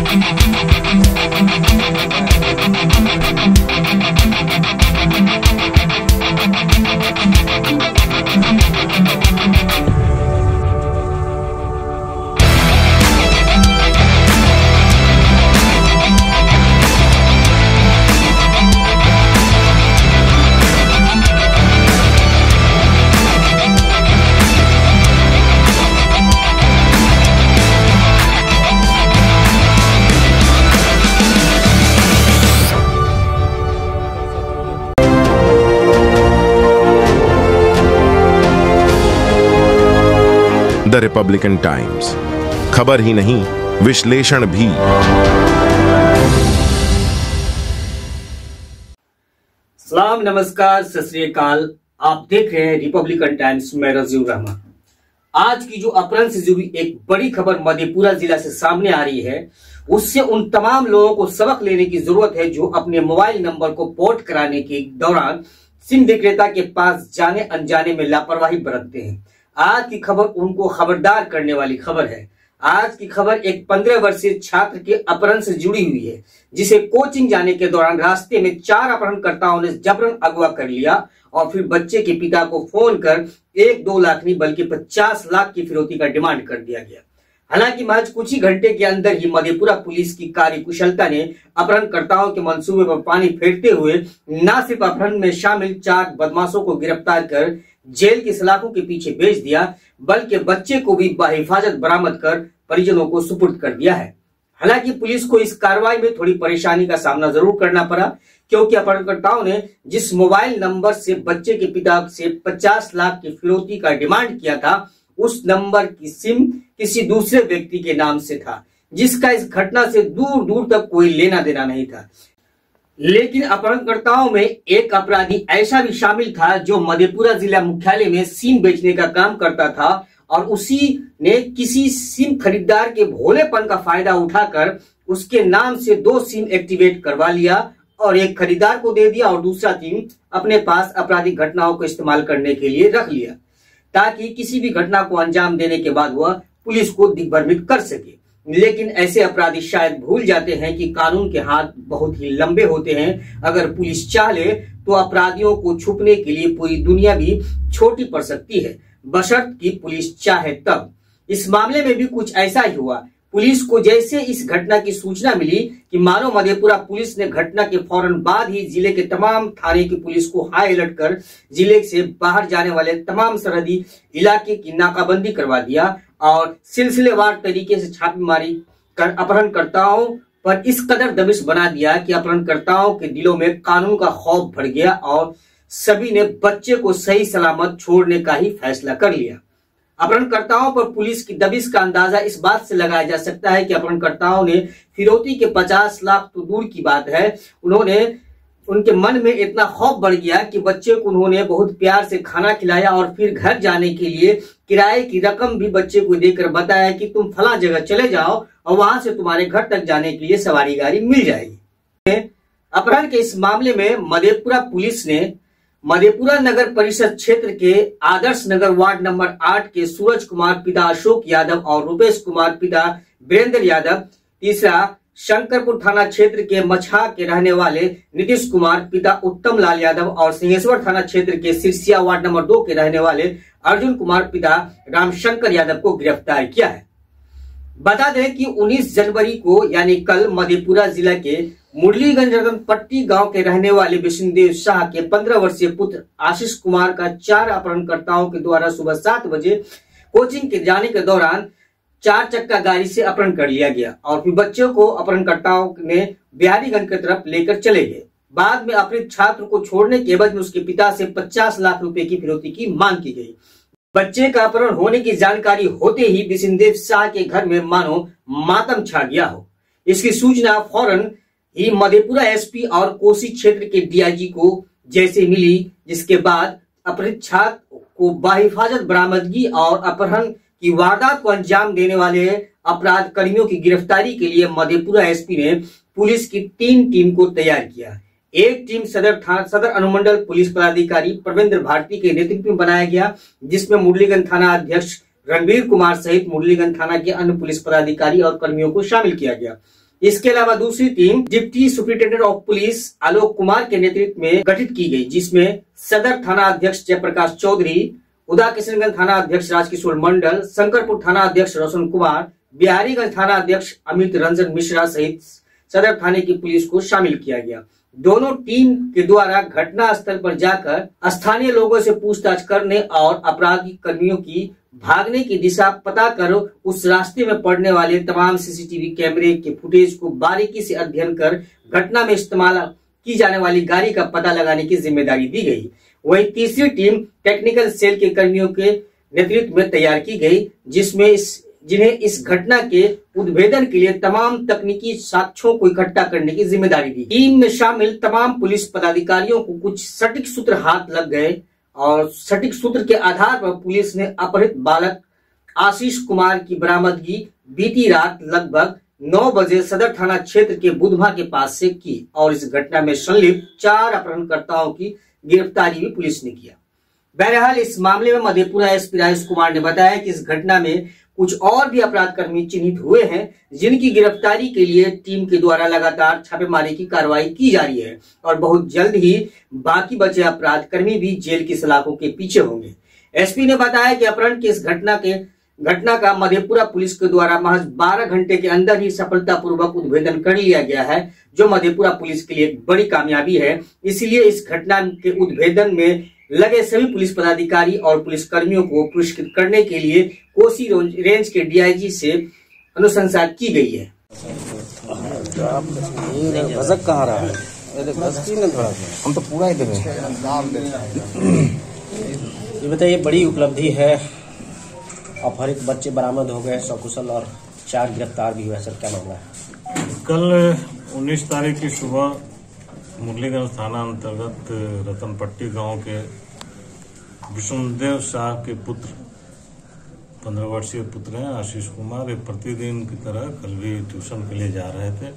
Thank you. The Republican Times. खबर ही नहीं, विश्लेषण भी। सलाम, नमस्कार, सत आप देख रहे हैं रिपब्लिकन टाइम्स, में रजीव रहमान। आज की जो अपहरण से जुड़ी एक बड़ी खबर मधेपुरा जिला से सामने आ रही है, उससे उन तमाम लोगों को सबक लेने की ज़रूरत है जो अपने मोबाइल नंबर को पोर्ट कराने के दौरान सिम विक्रेता के पास जाने अनजाने में लापरवाही बरतते हैं। आज की खबर उनको खबरदार करने वाली खबर है। आज की खबर एक पंद्रह वर्षीय छात्र के अपहरण से जुड़ी हुई है, जिसे कोचिंग जाने के दौरान रास्ते में चार अपहरणकर्ताओं ने जबरन अगवा कर लिया और फिर बच्चे के पिता को फ़ोन कर एक दो लाख नहीं बल्कि पचास लाख की फिरौती का डिमांड कर दिया गया। हालाँकि महज कुछ ही घंटे के अंदर ही मधेपुरा पुलिस की कार्य कुशलता ने अपहरणकर्ताओं के मंसूबे पर पानी फेरते हुए न सिर्फ़ अपहरण में शामिल चार बदमाशों को गिरफ़्तार कर जेल की सलाखों के पीछे भेज दिया, बल्कि बच्चे को भी बाहिफाजत बरामद कर परिजनों को सुपुर्द कर दिया है। हालाँकि पुलिस को इस कार्रवाई में थोड़ी परेशानी का सामना ज़रूर करना पड़ा, क्योंकि अपहरणकर्ताओं ने जिस मोबाइल नंबर से बच्चे के पिता से 50 लाख की फिरौती का डिमांड किया था, उस नंबर की सिम किसी दूसरे व्यक्ति के नाम से था, जिसका इस घटना से दूर दूर तक कोई लेना देना नहीं था। लेकिन अपहरणकर्ताओं में एक अपराधी ऐसा भी शामिल था जो मधेपुरा जिला मुख्यालय में सिम बेचने का काम करता था और उसी ने किसी सिम खरीदार के भोलेपन का फ़ायदा उठाकर उसके नाम से दो सिम एक्टिवेट करवा लिया और एक खरीदार को दे दिया और दूसरा सिम अपने पास आपराधिक घटनाओं को इस्तेमाल करने के लिए रख लिया, ताकि किसी भी घटना को अंजाम देने के बाद वह पुलिस को दिग्भ्रमित कर सके। लेकिन ऐसे अपराधी शायद भूल जाते हैं कि कानून के हाथ बहुत ही लंबे होते हैं। अगर पुलिस चाहे तो अपराधियों को छुपने के लिए पूरी दुनिया भी छोटी पड़ सकती है। बशर्त की पुलिस चाहे तब। इस मामले में भी कुछ ऐसा ही हुआ। पुलिस को जैसे इस घटना की सूचना मिली कि मानो मधेपुरा पुलिस ने घटना के फ़ौरन बाद ही ज़िले के तमाम थाने की पुलिस को हाई अलर्ट कर ज़िले से बाहर जाने वाले तमाम सरहदी इलाके की नाकाबंदी करवा दिया। और सिलसिलेवार तरीके से छापेमारी कर अपहरणकर्ताओं पर इस कदर दबिश बना दिया कि अपहरणकर्ताओं के दिलों में कानून का खौफ भर गया और सभी ने बच्चे को सही सलामत छोड़ने का ही फैसला कर लिया। अपहरणकर्ताओं पर पुलिस की दबिश का अंदाज़ा इस बात से लगाया जा सकता है कि अपहरणकर्ताओं ने फिरौती के 50 लाख तो दूर की बात है। उन्होंने, उनके मन में इतना खौफ बढ़ गया कि बच्चे को उन्होंने बहुत प्यार से खाना खिलाया और फिर घर जाने के लिए किराए की रकम भी बच्चे को देकर बताया कि तुम फला जगह चले जाओ और वहाँ से तुम्हारे घर तक जाने के लिए सवारी गाड़ी मिल जाएगी। अपहरण के इस मामले में मधेपुरा पुलिस ने मधेपुरा नगर परिषद क्षेत्र के आदर्श नगर वार्ड नंबर आठ के सूरज कुमार पिता अशोक यादव और रूपेश कुमार पिता वीरेंद्र यादव, तीसरा शंकरपुर थाना क्षेत्र के मछा के रहने वाले नीतीश कुमार, पिता उत्तम लाल यादव और सिंहेश्वर थाना क्षेत्र के सिरसिया वार्ड नंबर दो के रहने वाले अर्जुन कुमार, पिता रामशंकर यादव को गिरफ़्तार किया है। बता दें कि 19 जनवरी को, यानी कल मधेपुरा जिला के मुरलीगंज रतन पट्टी गाँव के रहने वाले विष्णुदेव शाह के 15 वर्षीय पुत्र आशीष कुमार का चार अपहरणकर्ताओं के द्वारा सुबह सात बजे कोचिंग के जाने के दौरान चार चक्का गाड़ी से अपहरण कर लिया गया और फिर बच्चों को अपहरणकर्ताओं ने बिहारीगंज की तरफ़ लेकर चले गए। बाद में अपने छात्र को छोड़ने के बाद में उसके पिता से 50 लाख रुपए की फिरौती की मांग की गई। बच्चे का अपहरण होने की जानकारी होते ही बिसिनदेव शाह के घर में मानो मातम छा गया हो। इसकी सूचना फ़ौरन ही मधेपुरा एसपी और कोसी क्षेत्र के डीआईजी को जैसे मिली, जिसके बाद अपहृत छात्र को बाहिफाजत बरामदगी और अपहरण की वारदात को अंजाम देने वाले अपराध कर्मियों की गिरफ्तारी के लिए मधेपुरा एसपी ने पुलिस की तीन टीम को तैयार किया। एक टीम सदर थाना सदर अनुमंडल पुलिस पदाधिकारी परवेंद्र भारती के नेतृत्व में बनाया गया, जिसमें मुरलीगंज थाना अध्यक्ष रणबीर कुमार सहित मुरलीगंज थाना के अन्य पुलिस पदाधिकारी और कर्मियों को शामिल किया गया। इसके अलावा दूसरी team deputy superintendent of police Alok Kumar के नेतृत्व में गठित की गई, जिसमें सदर थाना अध्यक्ष जयप्रकाश चौधरी उदा किशनगंज थाना अध्यक्ष राजकिशोर मंडल, शंकरपुर थाना अध्यक्ष रोशन कुमार, बिहारीगंज थाना अध्यक्ष अमित रंजन मिश्रा सहित सदर थाने की पुलिस को शामिल किया गया। दोनों टीम के द्वारा घटना स्थल पर जाकर स्थानीय लोगों से पूछताछ करने और अपराधी कर्मियों की भागने की दिशा पता कर उस रास्ते में पड़ने वाले तमाम सीसीटीवी कैमरे के फुटेज को बारीकी से अध्ययन कर घटना में इस्तेमाल की जाने वाली गाड़ी का पता लगाने की ज़िम्मेदारी दी गई। वही तीसरी टीम टेक्निकल सेल के कर्मियों के नेतृत्व में तैयार की गई, जिसमें इस, जिन्हें इस घटना के उद्भेदन के लिए तमाम तकनीकी साक्ष्यों को इकट्ठा करने की ज़िम्मेदारी दी। टीम में शामिल तमाम पुलिस पदाधिकारियों को कुछ सटीक सूत्र हाथ लग गए और सटीक सूत्र के आधार पर पुलिस ने अपहृत बालक आशीष कुमार की बरामदगी बीती रात लगभग 9 बजे सदर थाना क्षेत्र के बुधवा के पास से की और इस घटना में संलिप्त चार अपहरणकर्ताओं की गिरफ्तारी भी पुलिस ने किया। बहरहाल, इस मामले में मधेपुरा एसपी राजेश कुमार ने बताया कि इस घटना में कुछ और भी अपराध कर्मी चिन्हित हुए हैं, जिनकी गिरफ्तारी के लिए टीम के द्वारा लगातार छापेमारी की कार्रवाई की जा रही है और बहुत जल्द ही बाकी बचे अपराध कर्मी भी जेल की सलाखों के पीछे होंगे। एसपी ने बताया कि अपहरण की इस घटना के घटना का मधेपुरा पुलिस के द्वारा महज 12 घंटे के अंदर ही सफलतापूर्वक उद्भेदन कर लिया गया है जो मधेपुरा पुलिस के लिए एक बड़ी कामयाबी है। इसलिए इस घटना के उद्भेदन में लगे सभी पुलिस पदाधिकारी और पुलिस कर्मियों को पुरस्कृत करने के लिए कोसी रेंज के डीआईजी से अनुशंसा की गई है। कहाँ रहा हम तो पूरा ही ये बताइए बड़ी उपलब्धि है। अपहरित बच्चे बरामद हो गए सकुशल और चार गिरफ़्तार भी हुए सर, क्या मामला है? कल 19 तारीख की सुबह मुरलीगंज थाना अंतर्गत रतनपट्टी गाँव के विष्णुदेव शाह के पुत्र, पंद्रह वर्षीय पुत्र हैं, आशीष कुमार, ये प्रतिदिन की तरह कल भी ट्यूशन के लिए जा रहे थे।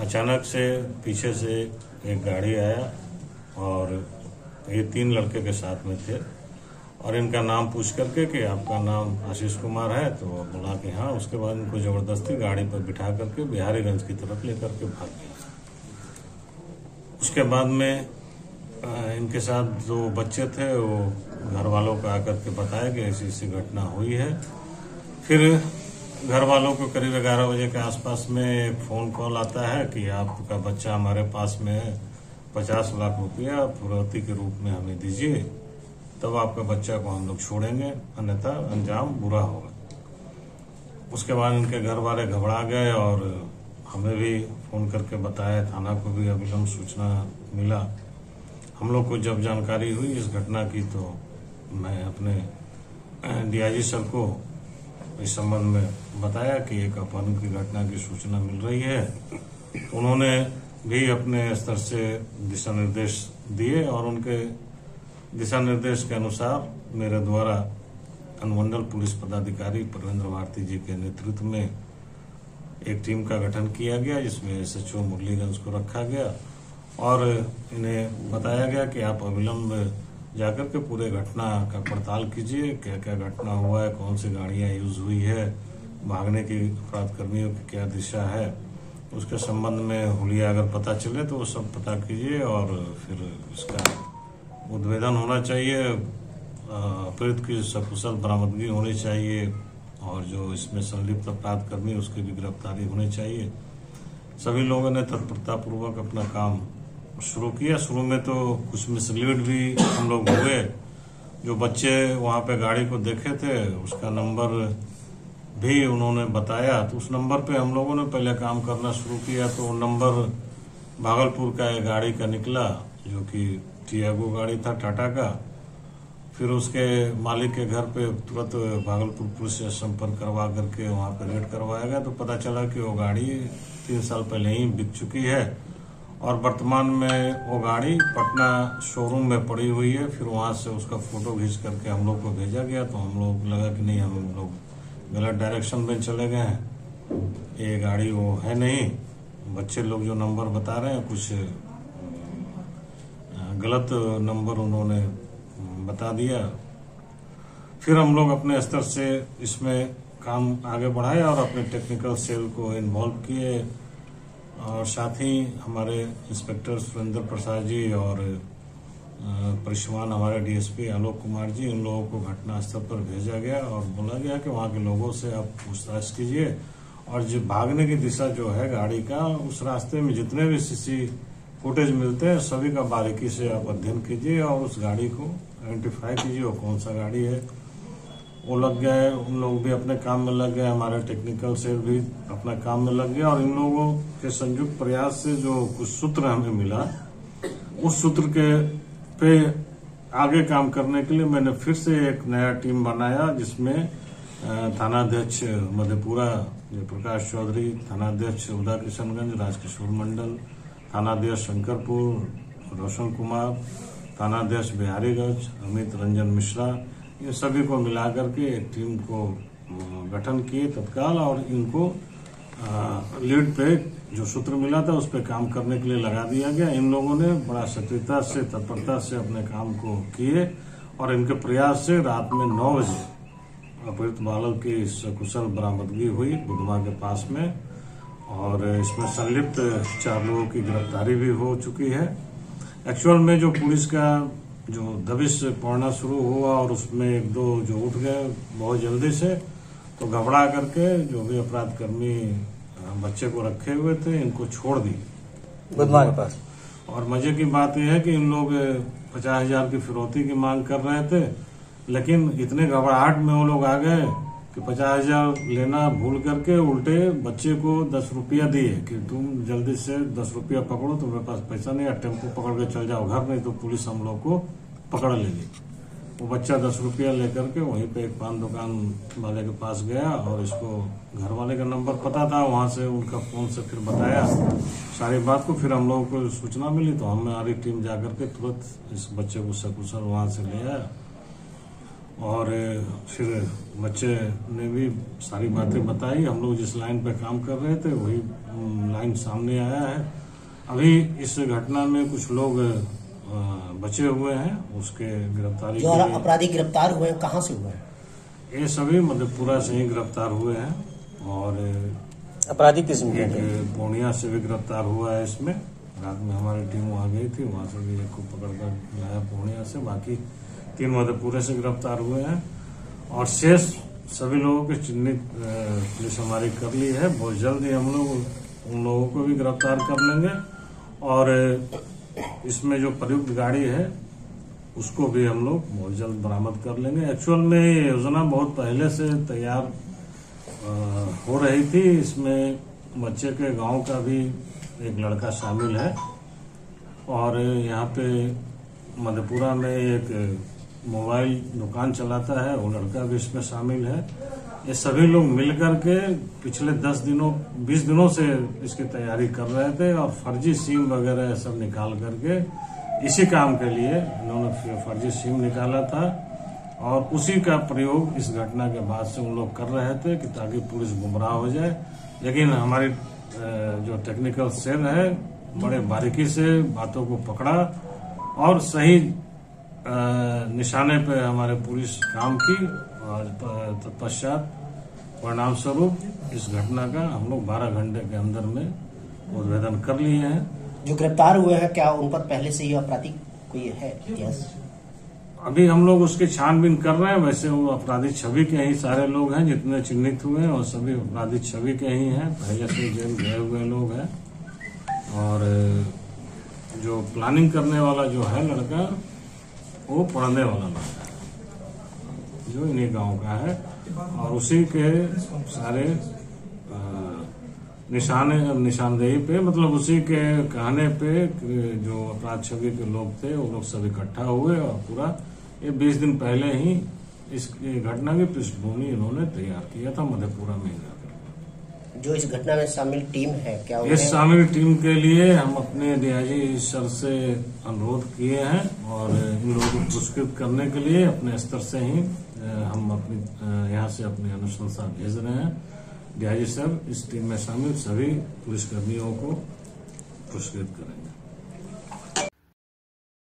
अचानक से पीछे से एक गाड़ी आया और ये तीन लड़के के साथ में थे। और इनका नाम पूछ करके कि आपका नाम आशीष कुमार है तो बोला कि हाँ उसके बाद इनको ज़बरदस्ती गाड़ी पर बिठा करके बिहारीगंज की तरफ़ लेकर के भाग गया उसके बाद में इनके साथ जो बच्चे थे, वो घर वालों को आकर के बताया कि ऐसी ऐसी घटना हुई है। फिर घर वालों को करीब ग्यारह बजे के आसपास में फ़ोन कॉल आता है कि आपका बच्चा हमारे पास में पचास लाख रुपया फुरौती के रूप में हमें दीजिए। तब आपका बच्चा को हम लोग छोड़ेंगे, अन्यथा अंजाम बुरा होगा। उसके बाद इनके घर वाले घबरा गए और हमें भी फ़ोन करके बताया, थाना को भी अविलंब सूचना मिला। हम लोग को जब जानकारी हुई इस घटना की तो मैं अपने डीआईजी सर को इस संबंध में बताया कि एक अपहरण की घटना की सूचना मिल रही है। उन्होंने भी अपने स्तर से दिशा निर्देश दिए और उनके दिशा निर्देश के अनुसार मेरे द्वारा अनुमंडल पुलिस पदाधिकारी परवेंद्र भारती जी के नेतृत्व में एक टीम का गठन किया गया, जिसमें एस एच मुरलीगंज को रखा गया। और इन्हें बताया गया कि आप अविलंब जाकर के पूरे घटना का पड़ताल कीजिए। क्या क्या घटना हुआ है कौन सी गाड़ियाँ यूज़ हुई है, भागने की अपराध कर्मियों की क्या दिशा है, उसके संबंध में हुलिया अगर पता चले तो वो सब पता कीजिए और फिर इसका उद्भेदन होना चाहिए अपीड़ित की सकुशल बरामदगी होनी चाहिए, और जो इसमें संलिप्त अपराध कर्मी उसकी भी गिरफ्तारी होनी चाहिए। सभी लोगों ने तत्परता पूर्वक अपना काम शुरू किया। शुरू में तो कुछ मिसलीड भी हम लोग हुए। जो बच्चे वहाँ पे गाड़ी को देखे थे, उसका नंबर भी उन्होंने बताया। तो उस नंबर पे हम लोगों ने पहले काम करना शुरू किया तो वो नंबर भागलपुर का एक गाड़ी का निकला, जो कि टियागो गाड़ी था टाटा का। फिर उसके मालिक के घर पे तुरंत भागलपुर पुलिस से संपर्क करवा करके वहाँ पर रेड करवाया गया। तो पता चला कि वो गाड़ी तीन साल पहले ही बिक चुकी है और वर्तमान में वो गाड़ी पटना शोरूम में पड़ी हुई है। फिर वहाँ से उसका फ़ोटो खींच करके हम लोग को भेजा गया। तो हम लोग लगा कि नहीं, हम लोग गलत डायरेक्शन में चले गए हैं। ये गाड़ी वो है नहीं। बच्चे लोग जो नंबर बता रहे हैं, कुछ गलत नंबर उन्होंने बता दिया। फिर हम लोग अपने स्तर से इसमें काम आगे बढ़ाए और अपने टेक्निकल सेल को इन्वॉल्व किए। और साथ ही हमारे इंस्पेक्टर सुरेंद्र प्रसाद जी और परिश्रमान हमारे डीएसपी आलोक कुमार जी इन लोगों को घटनास्थल पर भेजा गया और बोला गया कि वहाँ के लोगों से आप पूछताछ कीजिए। और जो भागने की दिशा जो है गाड़ी का, उस रास्ते में जितने भी सीसी फुटेज मिलते हैं, सभी का बारीकी से आप अध्ययन कीजिए और उस गाड़ी को आइडेंटिफाई कीजिए, वो कौन सा गाड़ी है। वो लग गए उन लोग भी अपने काम में लग गए, हमारे टेक्निकल सेल भी अपना काम में लग गया और इन लोगों के संयुक्त प्रयास से जो कुछ सूत्र हमें मिला, उस सूत्र के पे आगे काम करने के लिए मैंने फिर से एक नया टीम बनाया, जिसमें थानाध्यक्ष मधेपुरा जयप्रकाश चौधरी, थानाध्यक्ष उदा किशनगंज राजकिशोर मंडल थानाध्यक्ष शंकरपुर, रोशन कुमार, थानाध्यक्ष बिहारीगंज, अमित रंजन मिश्रा, ये सभी को मिला करके एक टीम को गठन किए तत्काल और इनको लीड पे जो सूत्र मिला था उस पर काम करने के लिए लगा दिया गया। इन लोगों ने बड़ा सक्रियता से, तत्परता से अपने काम को किए और इनके प्रयास से रात में नौ बजे अपहृत बालक की सकुशल बरामदगी हुई बुधवा के पास में। और इसमें संलिप्त चार लोगों की गिरफ्तारी भी हो चुकी है। एक्चुअल में जो पुलिस का जो दबिश पड़ना शुरू हुआ और उसमें एक दो जो उठ गए बहुत जल्दी से तो घबरा करके जो भी अपराध कर्मी बच्चे को रखे हुए थे इनको छोड़ दिए बुधवार के पास। और मज़े की बात यह है कि इन लोग पचास हज़ार की फिरौती की मांग कर रहे थे लेकिन इतने घबराहट में वो लोग आ गए कि पचास हज़ार लेना भूल करके उल्टे बच्चे को दस रुपया दिए कि तुम जल्दी से दस रुपया पकड़ो, तुम्हारे पास पैसा नहीं है टेंपो पकड़ के चल जाओ घर, नहीं तो पुलिस हम लोग को पकड़ ले लेगी वो बच्चा दस रुपया लेकर के वहीं पे एक पान दुकान वाले के पास गया और इसको घर वाले का नंबर पता था, वहाँ से उनका फ़ोन से फिर बताया। सारी बात को फिर हम लोगों को सूचना मिली तो हमारी टीम जाकर के तुरंत इस बच्चे को सकुशल वहाँ से ले आया। और फिर बच्चे ने भी सारी बातें बताई। हम लोग जिस लाइन पे काम कर रहे थे वही लाइन सामने आया है। अभी इस घटना में कुछ लोग बचे हुए हैं। उसके गिरफ्तारी जो अपराधी गिरफ़्तार हुए कहाँ से हुए हैं? ये सभी मधेपुरा से ही गिरफ़्तार हुए हैं। और अपराधी किस्म के पूर्णिया से भी गिरफ़्तार हुआ है इसमें। रात में हमारी टीम वहाँ गई थी वहाँ से भी एक को पकड़ कर लाया पूर्णिया से। बाकी तीन मधेपुरे से गिरफ़्तार हुए हैं और शेष सभी लोगों की चिन्हित पुलिस हमारी कर ली है। बहुत जल्द ही हम लोग उन लोगों को भी गिरफ़्तार कर लेंगे और इसमें जो प्रयुक्त गाड़ी है, उसको भी हम लोग बहुत जल्द बरामद कर लेंगे। एक्चुअल में ये योजना बहुत पहले से तैयार हो रही थी। इसमें बच्चे के गाँव का भी एक लड़का शामिल है और यहाँ पे मधेपुरा में एक मोबाइल दुकान चलाता है, वो लड़का भी इसमें शामिल है। ये सभी लोग मिलकर के पिछले दस दिनों, बीस दिनों से इसकी तैयारी कर रहे थे और फर्जी सिम वगैरह सब निकाल करके इसी काम के लिए इन्होंने फर्जी सिम निकाला था और उसी का प्रयोग इस घटना के बाद से उन लोग कर रहे थे कि ताकि पुलिस गुमराह हो जाए। लेकिन हमारी जो टेक्निकल सेल है, बड़े बारीकी से बातों को पकड़ा और सही निशाने पे हमारे पुलिस काम की और तत्पश्चात परिणाम स्वरूप इस घटना का हम लोग 12 घंटे के अंदर में उद्भेदन कर लिए हैं। जो गिरफ़्तार हुए हैं क्या उन पर पहले से ही आपराधिक कोई है इतिहास? अभी हम लोग उसकी छानबीन कर रहे हैं। वैसे वो अपराधी छवि के ही सारे लोग हैं जितने चिन्हित हुए हैं और सभी अपराधी छवि के ही हैं। पहले से जेल गए हुए लोग हैं। और जो प्लानिंग करने वाला जो है लड़का वो पढ़ने वाला लड़का है। जो इन्हीं गाँव का है। और उसी के सारे निशाने, निशानदेही पे मतलब उसी के कहने पे, जो अपराध छवि के लोग थे, वो लोग सब इकट्ठा हुए और पूरा, ये बीस दिन पहले ही इस घटना की पृष्ठभूमि इन्होंने तैयार किया था मधेपुरा में जो इस घटना में शामिल टीम है क्या इस शामिल टीम के लिए हम अपने डीआईजी सर से अनुरोध किए हैं और इन लोगों को पुरस्कृत करने के लिए अपने स्तर से ही हम अपनी यहाँ से अपनी अनुशंसा भेज रहे हैं। डीआईजी सर इस टीम में शामिल सभी पुलिसकर्मियों को पुरस्कृत करेंगे।